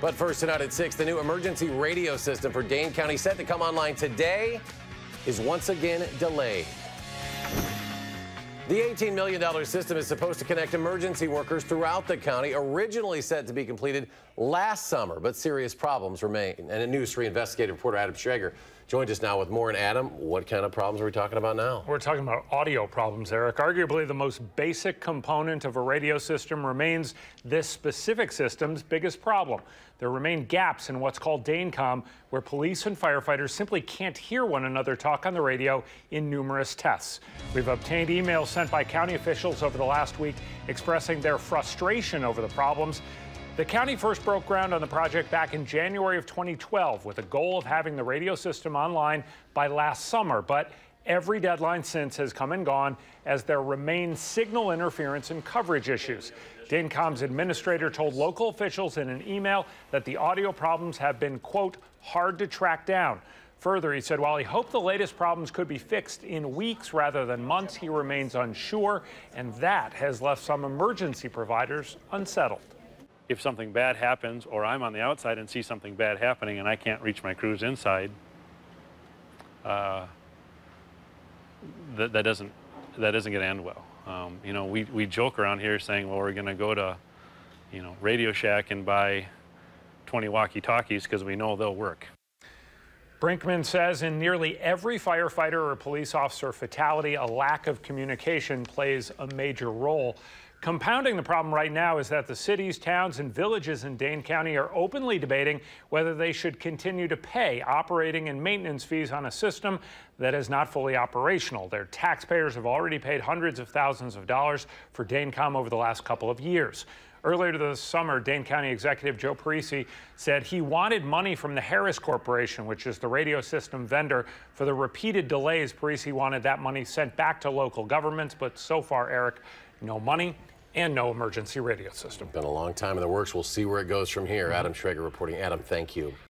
But first tonight at 6, the new emergency radio system for Dane County set to come online today is once again delayed. The $18 million system is supposed to connect emergency workers throughout the county, originally set to be completed last summer, but serious problems remain. And a News 3 investigative reporter Adam Schrager joins us now with more. And Adam, what kind of problems are we talking about now? We're talking about audio problems, Eric. Arguably the most basic component of a radio system remains this specific system's biggest problem. There remain gaps in what's called DaneCom, where police and firefighters simply can't hear one another talk on the radio in numerous tests. We've obtained emails sent by county officials over the last week expressing their frustration over the problems. The county first broke ground on the project back in January of 2012 with a goal of having the radio system online by last summer, but every deadline since has come and gone as there remain signal interference and coverage issues. DaneCom's administrator told local officials in an email that the audio problems have been, quote, hard to track down. Further, he said while he hoped the latest problems could be fixed in weeks rather than months, he remains unsure, and that has left some emergency providers unsettled if something bad happens or I'm on the outside and see something bad happening and I can't reach my crews inside, uh, that, that doesn't that isn't going to end well. Um, you know, we, we joke around here saying, well, we're going to go to, you know, Radio Shack and buy 20 walkie-talkies because we know they'll work. Brinkman says in nearly every firefighter or police officer fatality, a lack of communication plays a major role. Compounding the problem right now is that the cities, towns, and villages in Dane County are openly debating whether they should continue to pay operating and maintenance fees on a system that is not fully operational. Their taxpayers have already paid hundreds of thousands of dollars for DaneCom over the last couple of years. Earlier this summer, Dane County Executive Joe Parisi said he wanted money from the Harris Corporation, which is the radio system vendor, for the repeated delays. Parisi wanted that money sent back to local governments, but so far, Eric, no money and no emergency radio system. It's Been a long time in the works. We'll see where it goes from here. Adam Schrager reporting. Adam, thank you.